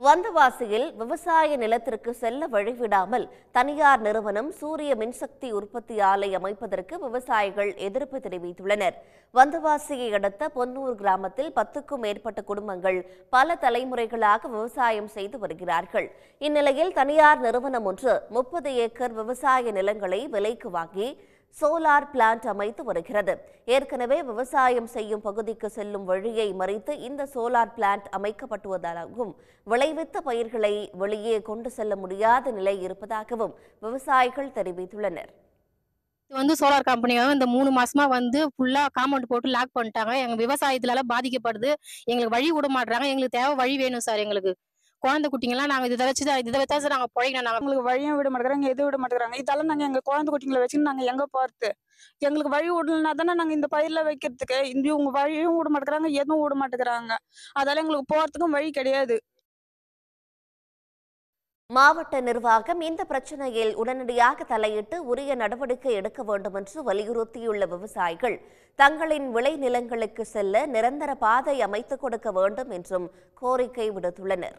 வந்தவாசியில் விவசாய நிலத்திற்கு செல்ல வழிவிடாமல் தனியார் நிறுவனம் சூரிய மின்சக்தி உற்பத்தி ஆலை அமைப்பதற்கு விவசாயிகள் எதிர்ப்பு தெரிவித்துள்ளனர். வந்தவாசியை அடுத்த பொன்னூர் கிராமத்தில் பத்துக்கும் மேற்பட்ட குடும்பங்கள் பல தலைமுறைகளாக விவசாயம் செய்து வருகிறார்கள். இந்நிலையில் தனியார் நிறுவனம் ஒன்று முப்பது ஏக்கர் விவசாய நிலங்களை விலைக்கு வாங்கி சோலார் பிளான்ட் அமைத்து வருகிறது. ஏற்கனவே விவசாயம் செய்யும் பகுதிக்கு செல்லும் வழியை மறித்து இந்த சோலார் பிளான்ட் அமைக்கப்பட்டுவதாகவும் விளைவித்த பயிர்களை வெளியே கொண்டு செல்ல முடியாத நிலை இருப்பதாகவும் விவசாயிகள் தெரிவித்துள்ளனர். வந்து சோலார் கம்பெனி இந்த மூணு மாசமா வந்து ஃபுல்லா காம்பவுண்ட் போட்டு லாக் பண்ணிட்டாங்க. எங்க விவசாயத்துல பாதிக்கப்படுது. எங்களுக்கு வழி விட மாட்டாங்க எங்களுக்கு தேவை வழி வேணும் சார் எங்களுக்கு. குழந்தை குட்டிங்கெல்லாம் நாங்க இதை வச்சு தான் இதை வச்சா சார் நாங்க பிழைக்கணும். நாங்க எங்களுக்கு வழியும் விட மாட்டேங்கிறாங்க எதுவும் விட மாட்டேங்கிறாங்க. இதெல்லாம் நாங்க எங்க குழந்தை குட்டிங்களை வச்சுன்னு நாங்க எங்க போறது எங்களுக்கு வழி விடலனா தானே நாங்க இந்த பயிர்ல வைக்கிறதுக்கு? இந்த இவங்க வழியும் விட மாட்டேங்கிறாங்க எதுவும் விட மாட்டேங்கிறாங்க. அதால எங்களுக்கு போறதுக்கும் வழி கிடையாது. மாவட்ட நிர்வாகம் இந்த பிரச்சனையில் உடனடியாக தலையிட்டு உரிய நடவடிக்கை எடுக்க வேண்டும் என்று வலியுறுத்தியுள்ள விவசாயிகள் தங்களின் விளை நிலங்களுக்கு செல்ல நிரந்தர பாதை அமைத்துக் கொடுக்க வேண்டும் என்றும் கோரிக்கை விடுத்துள்ளனர்.